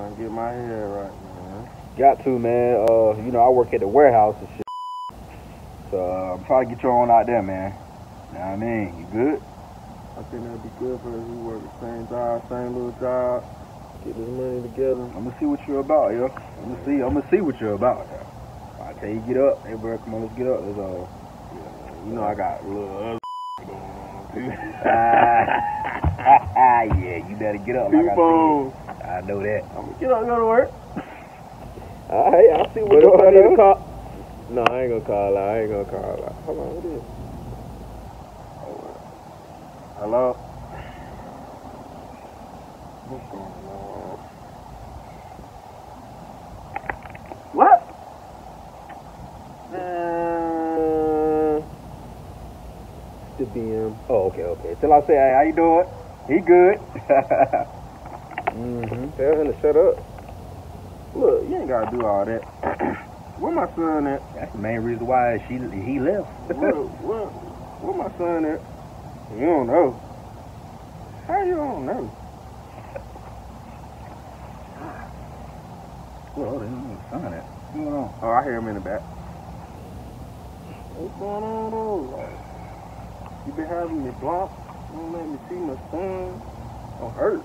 Trying to get my hair right, man. Got to, man. Uh, you know, I work at the warehouse and shit. So uh, I'm trying to get you on out there, man. You know what I mean? You good? I think that'd be good for us. We work the same job, same little job. Get this money together. I'm gonna see what you're about, yo. I'm gonna see. I'm gonna see what you're about. Yo. I tell you, get up. Hey, bro, come on, let's get up. Let's uh. You know I got a little other going on too. yeah, you better get up. Like I, People. I know that. I'm gonna get up, go to work. All right, I'll see What I need to call? No, I ain't gonna call out. I ain't gonna call out. Hold on, what is? Hello. What's going on? What? Uh, The BM. Oh, okay, okay. Till I say, hey, how you doing? He good. mm-hmm. tell him to shut up. Look, you ain't gotta do all that. Where my son at? That's the main reason why she he left. Where, where, where my son at? You don't know. How you don't know? well, they don't know son that. What's going on? Oh, I hear him in the back. What's going on though? You been having me blocked? You don't let me see my son. I'm hurt.